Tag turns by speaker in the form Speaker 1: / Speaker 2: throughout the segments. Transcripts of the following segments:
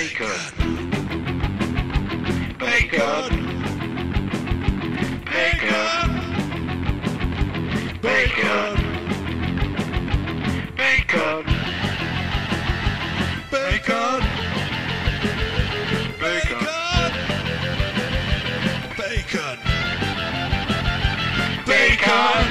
Speaker 1: Bacon. Bacon. Bacon. Bacon. Bacon. Bacon. Bacon.
Speaker 2: Bacon.
Speaker 1: Bacon.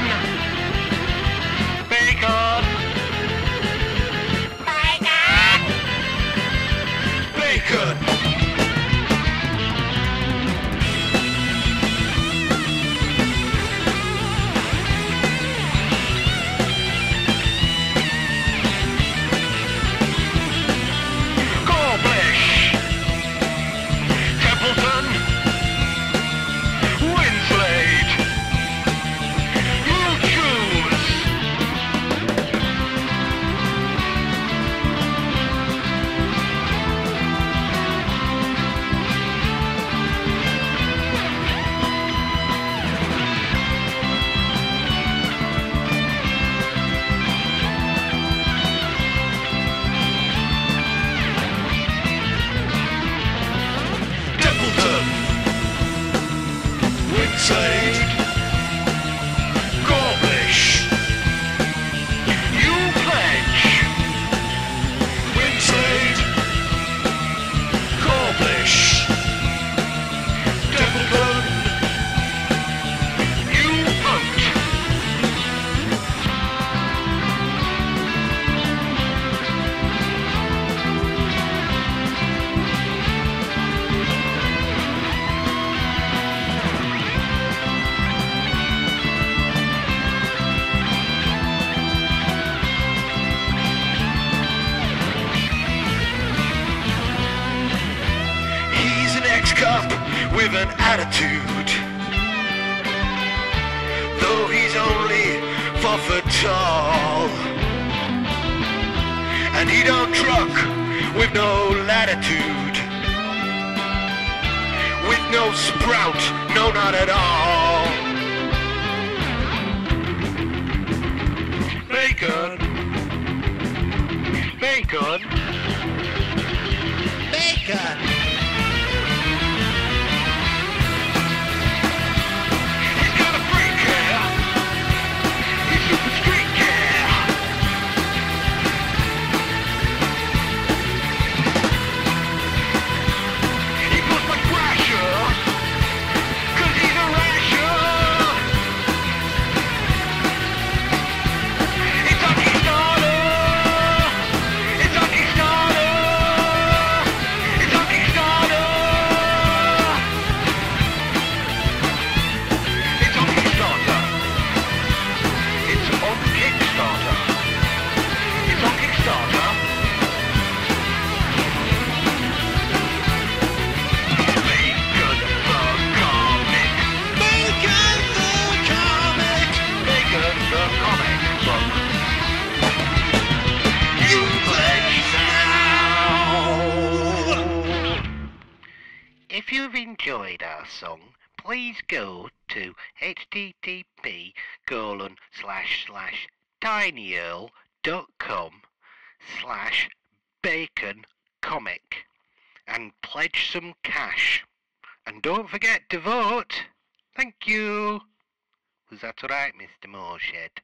Speaker 1: crusade. Ex-cop with an attitude. Though he's only four foot tall. And he don't truck with no latitude. With no sprout, no not at all. Bacon. Bacon.
Speaker 2: Bacon.
Speaker 1: If you've enjoyed our song, please go to http colon slash slash tinyurl.com slash bacon comic and pledge some cash. And don't forget to vote. Thank you. Was that alright, Mr. Moreshead?